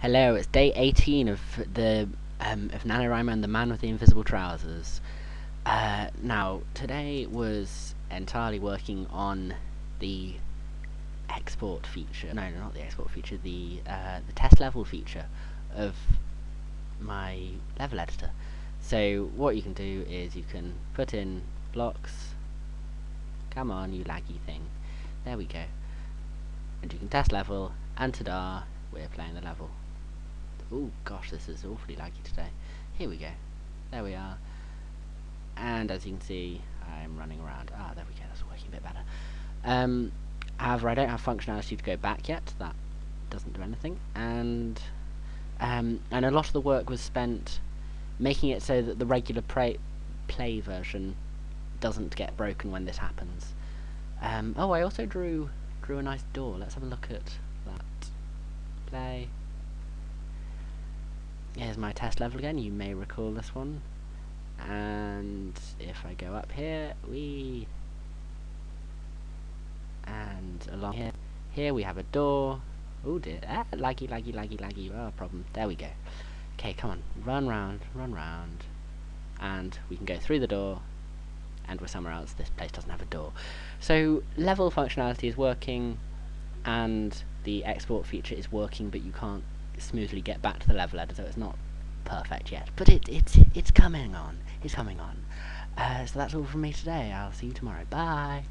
Hello, it's day 18 of the um, of NaNoWriMo and the Man with the Invisible Trousers. Uh, now, today was entirely working on the export feature. No, no not the export feature. The uh, the test level feature of my level editor. So what you can do is you can put in blocks. Come on, you laggy thing. There we go. And you can test level, and ta-da, we're playing the level. Oh gosh, this is awfully laggy today. Here we go. There we are. And as you can see, I'm running around. Ah, there we go, that's working a bit better. Um, however, I don't have functionality to go back yet. That doesn't do anything. And um, and a lot of the work was spent making it so that the regular play version doesn't get broken when this happens. Um, oh, I also drew drew a nice door. Let's have a look at that. Play. Here's my test level again, you may recall this one. And if I go up here, we... And along here, here we have a door. Oh dear, ah, laggy, laggy, laggy, laggy, oh problem. There we go. Okay, come on, run round, run round. And we can go through the door, and we're somewhere else. This place doesn't have a door. So, level functionality is working, and the export feature is working, but you can't smoothly get back to the level editor. It's not perfect yet, but it, it's it's coming on. It's coming on. Uh, so that's all from me today. I'll see you tomorrow. Bye.